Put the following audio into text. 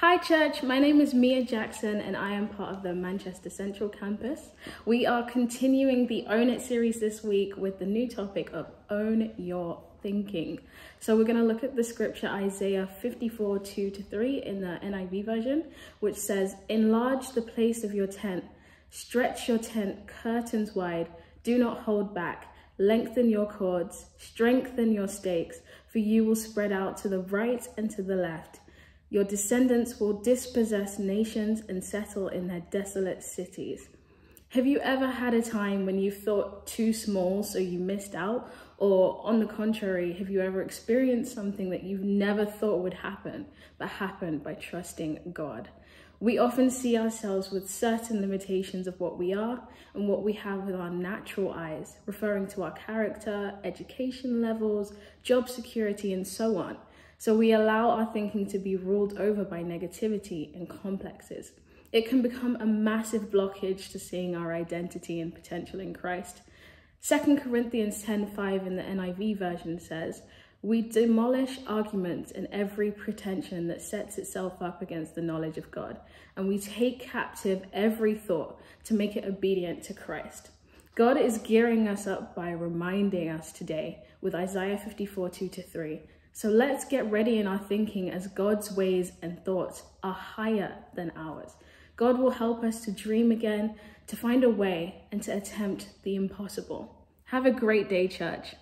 Hi, church. My name is Miah Jackson, and I am part of the Manchester Central campus. We are continuing the Own It series this week with the new topic of Own Your Thinking. So, we're going to look at the scripture Isaiah 54 2 to 3 in the NIV version, which says, Enlarge the place of your tent, stretch your tent curtains wide, do not hold back. Lengthen your cords, strengthen your stakes, for you will spread out to the right and to the left. Your descendants will dispossess nations and settle in their desolate cities. Have you ever had a time when you thought too small so you missed out? Or on the contrary, have you ever experienced something that you've never thought would happen, but happened by trusting God? We often see ourselves with certain limitations of what we are and what we have with our natural eyes, referring to our character, education levels, job security, and so on. So we allow our thinking to be ruled over by negativity and complexes. It can become a massive blockage to seeing our identity and potential in Christ. 2 Corinthians 10:5 in the NIV version says, "We demolish arguments and every pretension that sets itself up against the knowledge of God, and we take captive every thought to make it obedient to Christ." God is gearing us up by reminding us today with Isaiah 54 2 to 3 so let's get ready in our thinking as God's ways and thoughts are higher than ours. God will help us to dream again, to find a way, and to attempt the impossible. Have a great day, church.